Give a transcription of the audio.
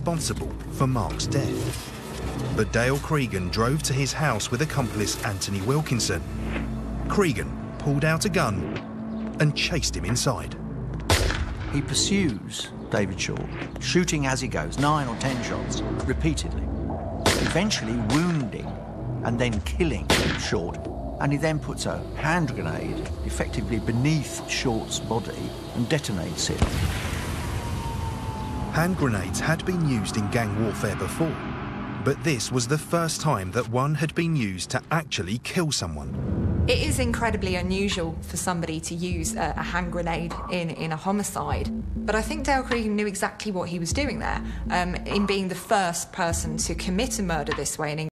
responsible for Mark's death. But Dale Cregan drove to his house with accomplice Anthony Wilkinson. Cregan pulled out a gun and chased him inside. He pursues David Short, shooting as he goes, nine or ten shots, repeatedly, eventually wounding and then killing Short. And he then puts a hand grenade effectively beneath Short's body and detonates it. Hand grenades had been used in gang warfare before, but this was the first time that one had been used to actually kill someone. It is incredibly unusual for somebody to use a, a, hand grenade in, in a homicide, but I think Dale Cregan knew exactly what he was doing there um, in being the first person to commit a murder this way.